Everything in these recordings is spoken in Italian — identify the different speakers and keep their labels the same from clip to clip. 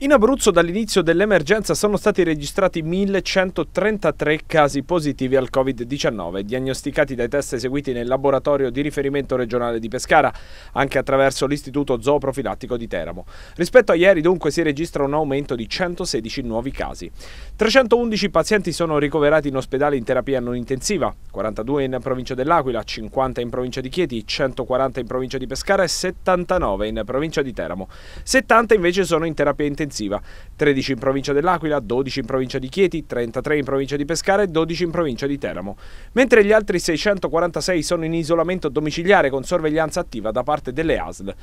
Speaker 1: In Abruzzo dall'inizio dell'emergenza sono stati registrati 1133 casi positivi al Covid-19, diagnosticati dai test eseguiti nel laboratorio di riferimento regionale di Pescara, anche attraverso l'Istituto Zooprofilattico di Teramo. Rispetto a ieri dunque si registra un aumento di 116 nuovi casi. 311 pazienti sono ricoverati in ospedale in terapia non intensiva, 42 in provincia dell'Aquila, 50 in provincia di Chieti, 140 in provincia di Pescara e 79 in provincia di Teramo. 70 invece sono in terapia intensiva intensiva, 13 in provincia dell'Aquila, 12 in provincia di Chieti, 33 in provincia di Pescara e 12 in provincia di Teramo, mentre gli altri 646 sono in isolamento domiciliare con sorveglianza attiva da parte delle ASL.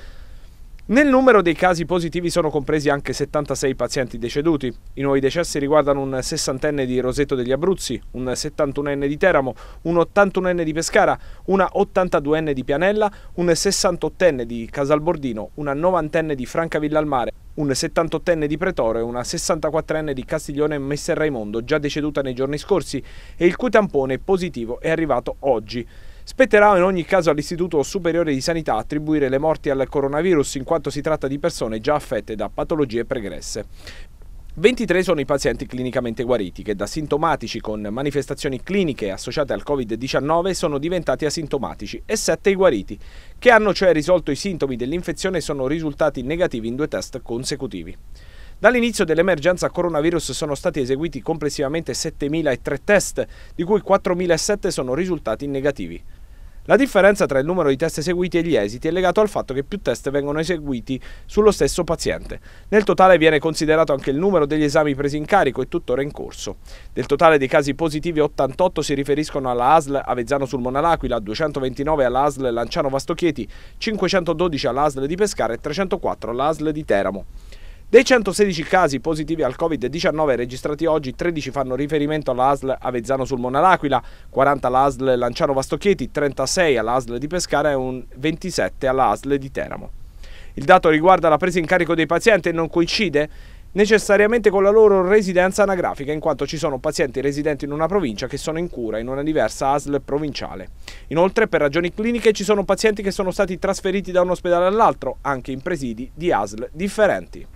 Speaker 1: Nel numero dei casi positivi sono compresi anche 76 pazienti deceduti. I nuovi decessi riguardano un sessantenne di Roseto degli Abruzzi, un 71enne di Teramo, un 81enne di Pescara, una 82enne di Pianella, un 68enne di Casalbordino, una 90enne di Francavilla al Mare, un 78enne di Pretoro e una 64enne di Castiglione Messer Raimondo, già deceduta nei giorni scorsi, e il cui tampone positivo è arrivato oggi. Spetterà in ogni caso all'Istituto Superiore di Sanità attribuire le morti al coronavirus in quanto si tratta di persone già affette da patologie pregresse. 23 sono i pazienti clinicamente guariti che da sintomatici con manifestazioni cliniche associate al Covid-19 sono diventati asintomatici e 7 i guariti, che hanno cioè risolto i sintomi dell'infezione e sono risultati negativi in due test consecutivi. Dall'inizio dell'emergenza coronavirus sono stati eseguiti complessivamente 7.003 test, di cui 4.007 sono risultati negativi. La differenza tra il numero di test eseguiti e gli esiti è legato al fatto che più test vengono eseguiti sullo stesso paziente. Nel totale viene considerato anche il numero degli esami presi in carico e tuttora in corso. Del totale dei casi positivi 88 si riferiscono alla ASL Avezzano sul Monal'Aquila, 229 alla ASL Lanciano Vastochieti, 512 alla ASL di Pescara e 304 alla ASL di Teramo. Dei 116 casi positivi al Covid-19 registrati oggi, 13 fanno riferimento all'ASL Avezzano sul Monal'Aquila, 40 all'ASL Lanciano Vastochieti, 36 all'ASL di Pescara e un 27 all'ASL di Teramo. Il dato riguarda la presa in carico dei pazienti e non coincide necessariamente con la loro residenza anagrafica, in quanto ci sono pazienti residenti in una provincia che sono in cura in una diversa ASL provinciale. Inoltre, per ragioni cliniche, ci sono pazienti che sono stati trasferiti da un ospedale all'altro, anche in presidi di ASL differenti.